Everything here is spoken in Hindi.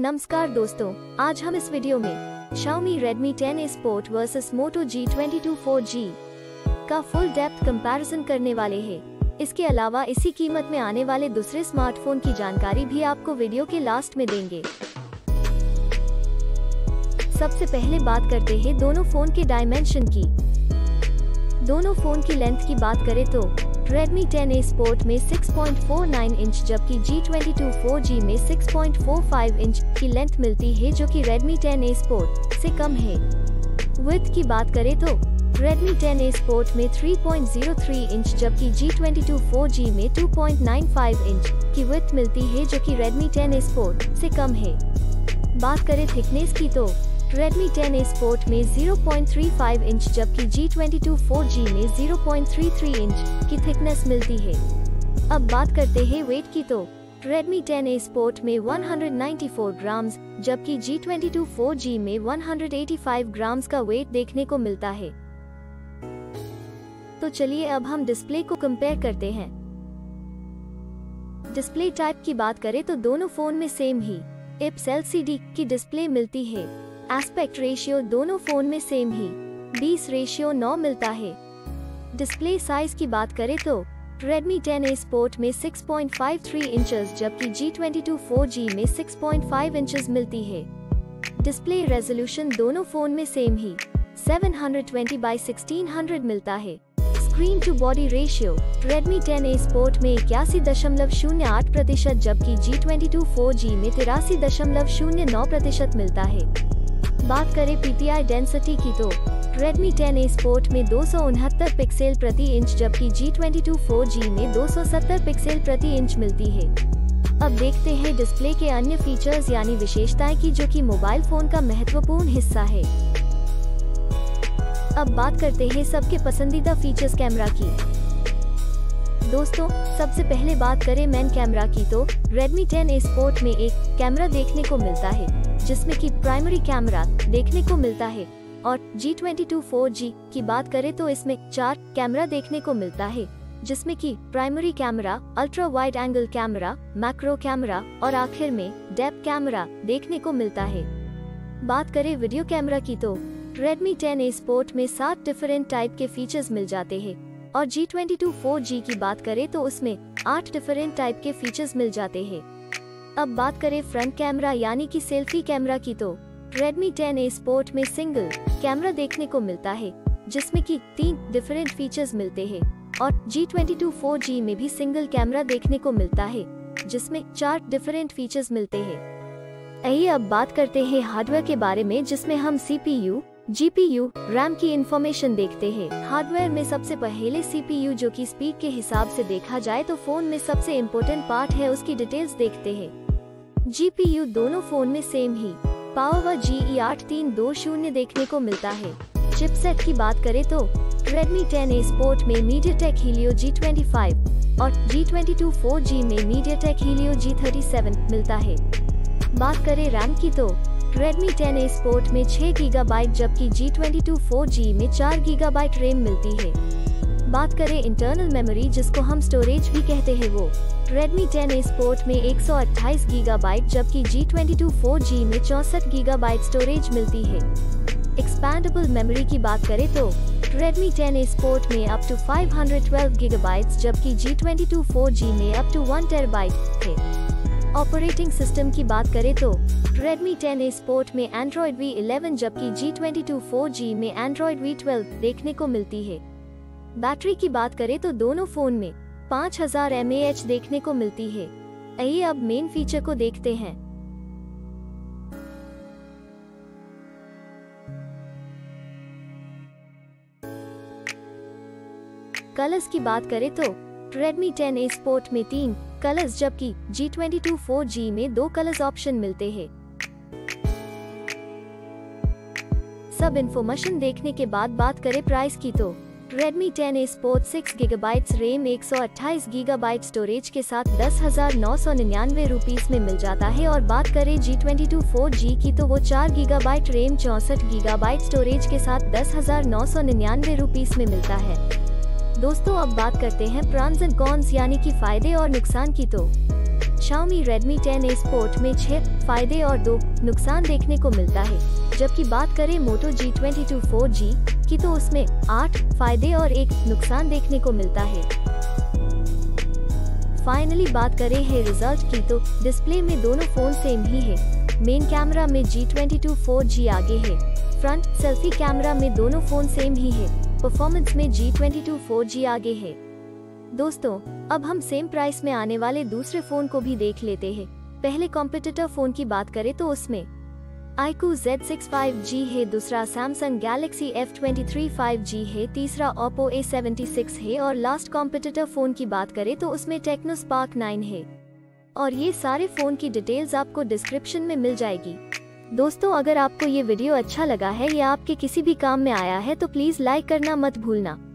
नमस्कार दोस्तों, आज हम इस वीडियो में Xiaomi Redmi 10 Sport versus Moto G22 4G का फुल डेप्थ कंपैरिजन करने वाले हैं। इसके अलावा इसी कीमत में आने वाले दूसरे स्मार्टफ़ोन की जानकारी भी आपको वीडियो के लास्ट में देंगे सबसे पहले बात करते हैं दोनों फ़ोन के डायमेंशन की दोनों फ़ोन की लेंथ की बात करें तो Redmi 10A Sport में 6.49 इंच जबकि G22 4G में 6.45 इंच की लेंथ मिलती है, जो कि Redmi 10A Sport से कम है। विथ की बात करें तो Redmi 10A Sport में 3.03 इंच जबकि G22 4G में 2.95 इंच की विथ मिलती है, जो कि Redmi 10A Sport से कम है। बात करें थिकनेस की तो Redmi 10A Sport में 0.35 इंच जबकि G22 4G में 0.33 इंच की थिकनेस मिलती है। अब बात करते हैं वेट की तो। Redmi 10A Sport में 194 ग्राम्स जबकि G22 4G में 185 ग्राम्स का वेट देखने को मिलता है। तो चलिए अब हम डिस्प्ले को कंपेयर करते हैं। डिस्प्ले टाइप की बात करें तो दोनों फ़ोन में सेम ही। इप्स एलसीडी की डिस्प्ले मिलती है। एस्पेक्ट रेशियो दोनों फ़ोन में सेम ही 20 रेशियो 9 मिलता है। डिस्प्ले साइज़ की बात करें तो Redmi 10A Sport में 6.53 इंचेस जबकि G22 4G में 6.5 इंचेस मिलती है। डिस्प्ले रेजोल्यूशन दोनों फ़ोन में सेम ही 720 बाई 1600 मिलता है। Screen to body ratio Redmi 10A Sport में इक्यासी दशमलव शून्य आठ प्रतिशत जबकि G22 4G में तिरासी दशमलव शून्य नौ प्रतिशत मिलता है। बात करें पीपीआई डेंसिटी की तो। Redmi 10A Sport में दो सौ उनहत्तर पिक्सल प्रति इंच जबकि G22 4G में 270 पिक्सल प्रति इंच मिलती है। अब देखते हैं डिस्प्ले के अन्य फीचर्स यानी विशेषताएँ की, जो कि मोबाइल फ़ोन का महत्वपूर्ण हिस्सा है। अब बात करते हैं सबके पसंदीदा फीचर्स कैमरा की। दोस्तों, सबसे पहले बात करें मैन कैमरा की तो। Redmi 10A Sport में एक कैमरा देखने को मिलता है। जिसमें कि प्राइमरी कैमरा देखने को मिलता है और G22 4G की बात करें तो इसमें चार कैमरा देखने को मिलता है, जिसमें कि primary camera ultra wide angle camera macro camera और आखिर में डेप कैमरा देखने को मिलता है। बात करें वीडियो कैमरा की तो Redmi 10A Sport में सात डिफरेंट टाइप के फीचर्स मिल जाते हैं और G22 4G की बात करें तो उसमें आठ डिफरेंट टाइप के फीचर्स मिल जाते हैं। अब बात करें फ्रंट कैमरा यानी कि सेल्फी कैमरा की तो। Redmi 10A Sport में सिंगल कैमरा देखने को मिलता है जिसमें कि तीन डिफरेंट फीचर्स मिलते हैं और G22 4G में भी सिंगल कैमरा देखने को मिलता है जिसमें चार डिफरेंट फीचर्स मिलते हैं। आइए अब बात करते हैं हार्डवेयर के बारे में जिसमें हम CPU, GPU, रैम की इंफॉर्मेशन देखते हैं। हार्डवेयर में सबसे पहले CPU जो कि स्पीड के हिसाब से देखा जाए तो फ़ोन में सबसे इम्पोर्टेंट पार्ट है उसकी डिटेल्स देखते हैं। जीपीयू दोनों फ़ोन में सेम ही। पावर जी ई आठ तीन दो शून्य देखने को मिलता है। चिपसेट की बात करें तो Redmi 10A Sport में MediaTek Helio G25 और G22 4G में MediaTek Helio G37 मिलता है। बात करें रैम की तो Redmi 10A Sport में 6 गीगाबाइट जबकि G22 4G में 4 गीगाबाइट रैम मिलती है। बात करें इंटरनल मेमोरी जिसको हम स्टोरेज भी कहते हैं वो। Redmi 10A Sport में 128 गीगाबाइट जबकि G22 4G में चौसठ गीगाबाइट स्टोरेज मिलती है। एक्सपैंडेबल मेमोरी की बात करें तो Redmi 10A Sport में अप टू 512 गीगाबाइट्स जबकि G22 4G में अप टू 1 टेराबाइट है। ऑपरेटिंग सिस्टम की बात करें तो Redmi 10A Sport में Android V11 जबकि G22 4G में Android V12 देखने को मिलती है। बैटरी की बात करें तो दोनों फ़ोन में 5000 हज़ार देखने को मिलती है। आइए अब मेन फीचर को देखते हैं। कलर्स की बात करें तो Redmi 10A Sport में तीन कलर्स, जबकि G22 4G में दो कलर्स ऑप्शन मिलते हैं। सब इन्फॉर्मेशन देखने के बाद बात करें प्राइस की तो Redmi 10A Sport 6 GB RAM 128 GB storage के साथ दस हज़ार नौ सौ निन्यानवे रूपीज में मिल जाता है और बात करें G22 4G की तो वो चार गीगाबाइट रैम चौसठ स्टोरेज के साथ दस हज़ार नौ सौ निन्यानवे रूपीज में मिलता है। दोस्तों, अब बात करते हैं प्रॉन्स एंड कॉन्स यानी कि फ़ायदे और नुकसान की तो। Xiaomi Redmi 10A Sport में छह फ़ायदे और दो नुकसान देखने को मिलता है। जबकि बात करें Moto G22 4G की तो उसमें आठ फ़ायदे और एक नुकसान देखने को मिलता है। फाइनली बात करें है रिज़ल्ट की तो डिस्प्ले में दोनों फ़ोन सेम ही है। मेन कैमरा में G22 4G आगे है। फ्रंट सेल्फी कैमरा में दोनों फ़ोन सेम ही है। परफॉर्मेंस में G22 4G आगे है। दोस्तों, अब हम सेम प्राइस में आने वाले दूसरे फ़ोन को भी देख लेते हैं। पहले कॉम्पिटिटर फ़ोन की बात करें तो उसमें iQOO Z65G है, दूसरा Samsung Galaxy F23 5G है, तीसरा Oppo A76 है और लास्ट कॉम्पिटिटर फ़ोन की बात करें तो उसमें Tecno Spark 9 है। और ये सारे फ़ोन की डिटेल्स आपको डिस्क्रिप्शन में मिल जाएगी। दोस्तों, अगर आपको ये वीडियो अच्छा लगा है या आपके किसी भी काम में आया है तो प्लीज़ लाइक करना मत भूलना।